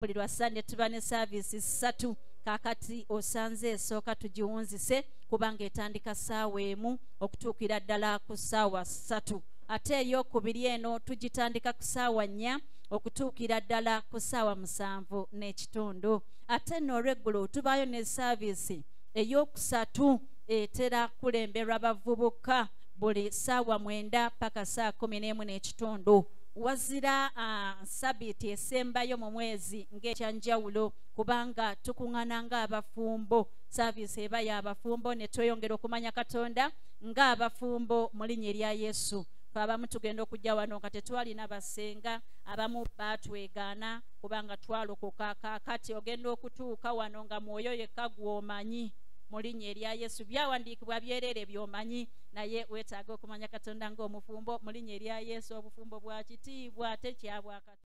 buli lwa sande tuba ne saaviisi ssatu. Kaakati osanze esooka tugiwunzise kubanga etandika ssaawa emu okutuukira ddala ku ssaawa ssatu. Ate eyokubiri eno tugitandika ku ssaawa nnya okutuukira ddala ku ssaawa musanvu n'ekitundu. Ate nno olweggulo tubaayo ne saaviisi eyokusatu etera kulemberwa bavubuka buli ssaawa mwenda paka saa kumi n'emu n'ekitundu wazira uh, sabiiti esembayo mu mwezi ng'ekyanjawulo kubanga nga abafumbo. Saaviisi eba abafumbo ne tweyongera okumanya katonda nga abafumbo linnya erya yesu. Fe abamu tugenda okujja wano nga tetwalina basenga abamu batwegana kubanga twalokoka kaakati ogenda okutuuka wano nga mwoyo yekka gw'omanyi mu linnya erya yesu. Byawandiikibwa byereere by'omanyi naye weetaaga okumanya katonda ng'omufumbo mu linnya erya yesu obufumbo bwa kitiibwa ate kyabwakatonda